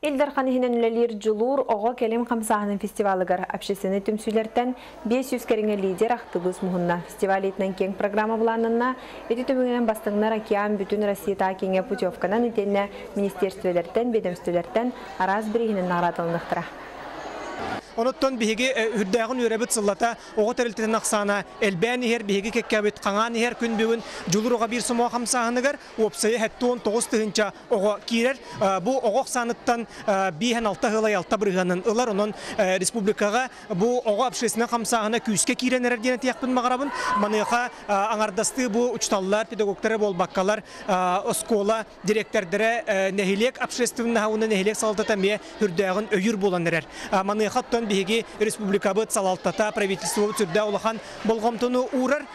Илдар ханихинен үлелер жылур оға келем қамсағының фестивалыгар общественный түмсүйлерден 500 кереңе лидер ақтыбыз мұхынна. Фестиваль етінен кең программа бұланынна, еті төмігінен бастыңнар океан бүтін Россия кеңе путевканан етенне министерствелерден, ведомствелерден араз бірігінен нарадылынықтыра. Оноттон биһиги үрдәгын үрәбит сыллата ого терилтен аксана элбәни хер биһиги кеккәбит каңан хер күн бүгүн жулуруга бир сумо хамсаһыныгар опсайы хәттон 9 тыгынча ого кирер. Бу ого саныттан биһен алта хыла ялта бырыганын ылар онон республикага бу ого общественный хамсаһына күскә киренер дине тияқпын маныха аңардасты бу учталлар педагогтары болбаккалар оскола директордары нехилек общественный хауны нехилек салтата ме үрдәгын өйүр боланнар маныха биһиги республикабыт салалтата правительство түрдә улахан болгомтуну урар